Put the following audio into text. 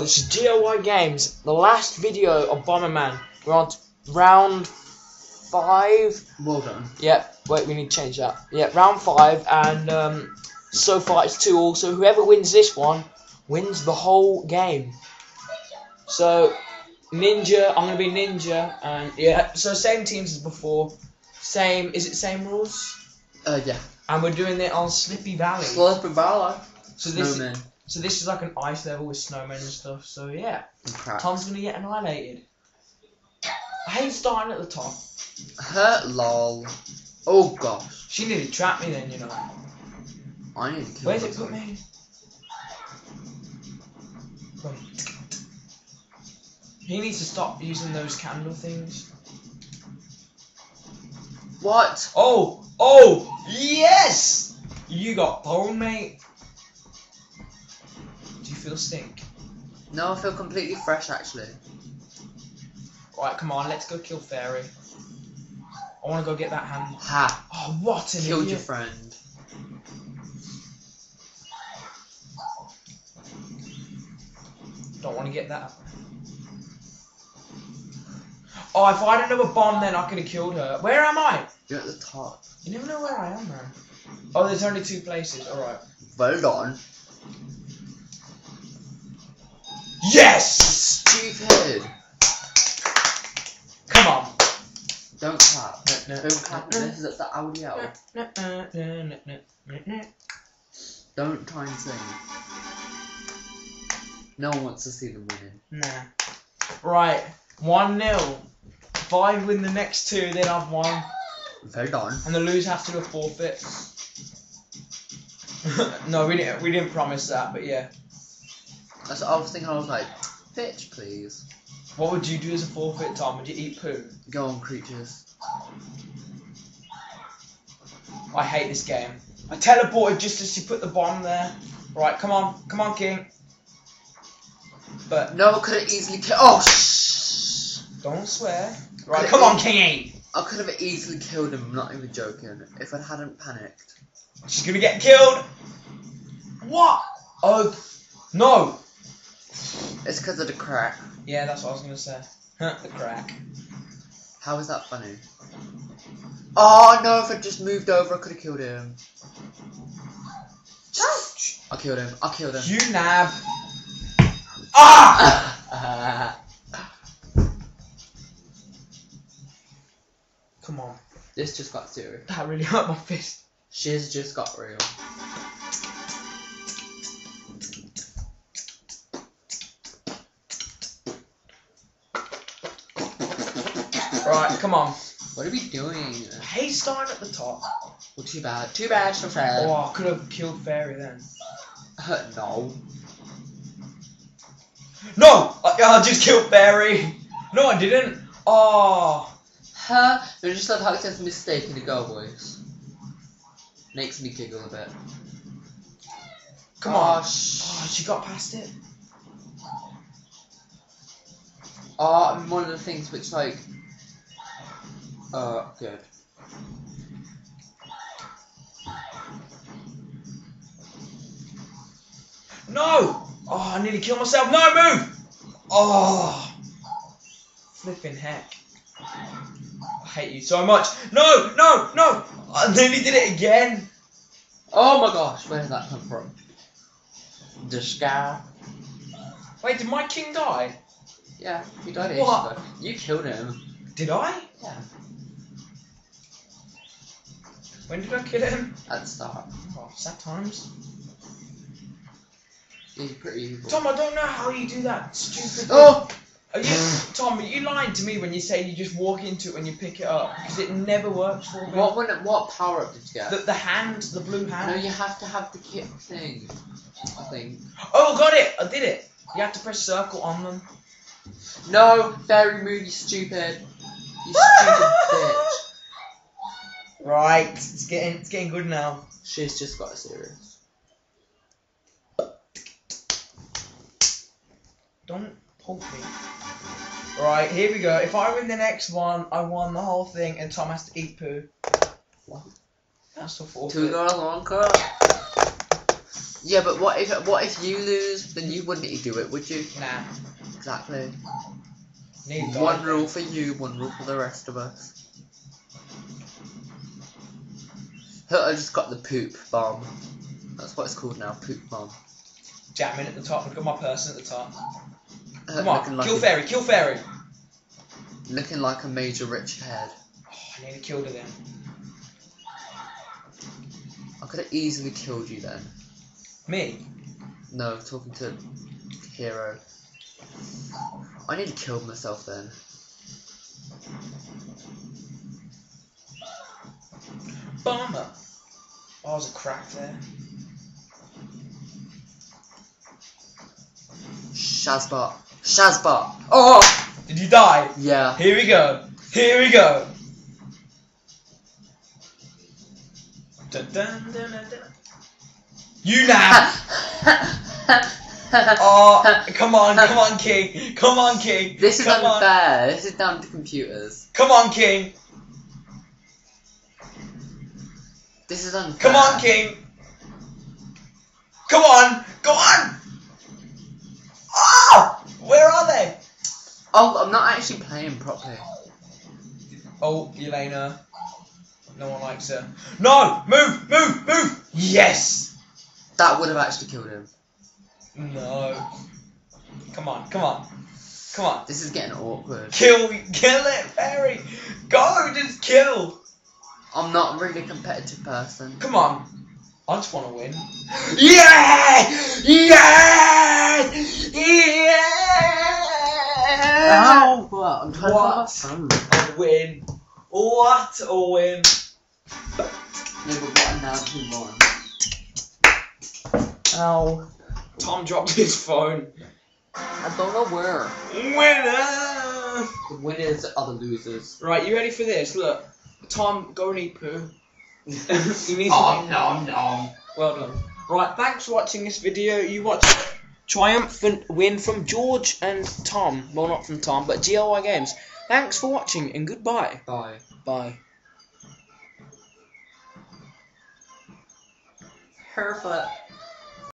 This is GLY Games. The last video of Bomberman. We're on round five. Well done. Yep. Wait, we need to change that. Yeah, round five, and um, so far it's two all. So whoever wins this one wins the whole game. So Ninja, I'm gonna be Ninja, and yeah. So same teams as before. Same. Is it same rules? Uh, yeah. And we're doing it on Slippy Valley. Slurpy Valley. So this. Snowman. So this is like an ice level with snowmen and stuff. So yeah, crap. Tom's gonna get annihilated. I hate starting at the top. Hurt lol. Oh gosh. She nearly trapped me then, you know. I need to kill Where's it put me? He needs to stop using those candle things. What? Oh! Oh! Yes! You got bone, mate. Do you feel stink? No, I feel completely fresh actually. Right, come on, let's go kill Fairy. I wanna go get that hand. Ha! Oh, what an Killed idiot. your friend. Don't want to get that. Oh, if I didn't have a bomb, then I could have killed her. Where am I? You're at the top. You never know where I am, man. Oh, there's only two places. All right. Well done. Yes! Stupid. Come on. Don't clap. No, no, Don't clap. no. This is at the audio. Don't try and sing. No one wants to see them winning. Nah. Right. One 0 If I win the next two, then I've won, Well done. and the loser has to do a forfeit. no, we didn't. We didn't promise that, but yeah. That's what I was thinking. I was like, bitch, please. What would you do as a forfeit, Tom? Would you eat poo? Go on, creatures. I hate this game. I teleported just as she put the bomb there. Right, come on, come on, King. But No, I could have easily killed. Oh, shh. don't swear. Right, Could come on, Kingy. I could have easily killed him. I'm not even joking. If I hadn't panicked. She's gonna get killed. What? Oh, no. It's because of the crack. Yeah, that's what I was gonna say. The crack. How is that funny? Oh no! If I just moved over, I could have killed him. I killed him. I killed him. You nab. Ah! Come on. this just got serious. That really hurt my fist. Shiz just got real. Right, come on. What are we doing? Starting at the top. Well, too bad. Too bad, so sad. Oh, I could have killed Fairy then. Uh, no. No! I, I just killed Fairy! No, I didn't! Oh! Huh? You're just like says mistake in the girl voice. Makes me giggle a bit. Come Oh, on! Oh, she got past it. Oh, and one of the things which like. Uh, good. No! Oh, I nearly killed myself. No, move! Oh! Flipping heck. I hate you so much. No, no, no! I nearly did it again. Oh my gosh, where did that come from? The scar. Wait, did my king die? Yeah, he died ages What? ago. You killed him. Did I? Yeah. When did I kill him? At the start. Oh, sad times. He's pretty evil. Tom, I don't know how you do that stupid. Oh! Are you, Tom? Are you lying to me when you say you just walk into it when you pick it up? Because it never works for me. What when, what power up did you get? The, the hand, the blue hand. no, you have to have the kit thing. I think. Oh, got it! I did it. You have to press circle on them. No, Fairy Moon, you stupid. You stupid bitch. Right, it's getting it's getting good now. She's just got serious. Don't poke me. Right, here we go. If I win the next one, I won the whole thing, and Tom has to eat poo. What? That's the fourth. Two girls, one cup. Yeah, but what if what if you lose? Then you wouldn't do it, would you? Nah. Exactly. Need One rule for you, one rule for the rest of us. I just got the poop bomb. That's what it's called now, poop bomb. Jamming at the top. I've got my person at the top. Uh, Come on, like kill a, fairy, kill fairy. looking like a major rich head. Oh, I nearly killed her then. I could have easily killed you then. Me? No, talking to hero. I nearly killed myself then. Bomber. Oh, was a crack there. Shazbot. Shazbot. Oh! Did you die? Yeah. Here we go. Here we go. Dun, dun, dun, dun, dun. You now. Oh, come on, come on, King. Come on, King. This is come on. unfair. This is down to computers. Come on, King. This is unfair. Come on, King. Come on. Go on. Oh, where are they? Oh, I'm not actually playing properly. Oh, Elena. No one likes her. No! Move! Move! Move! Yes! That would have actually killed him. No. Come on, come on. Come on. This is getting awkward. Kill kill it, Fairy! Go, just kill! I'm not a really competitive person. Come on. I just want to win. Yeah! Yeah! Yeah! What? I'm trying to What? A win. What a win. No, but what now who won? Ow. Tom dropped his phone. I don't know where. Winner! The winners are the losers. Right, you ready for this? Look. Tom, go and eat poo. You need oh, to- no, no. Well done. Right, thanks for watching this video. You watched triumphant win from George and Tom. Well, not from Tom, but GLY Games. Thanks for watching and goodbye. Bye. Bye. Her foot.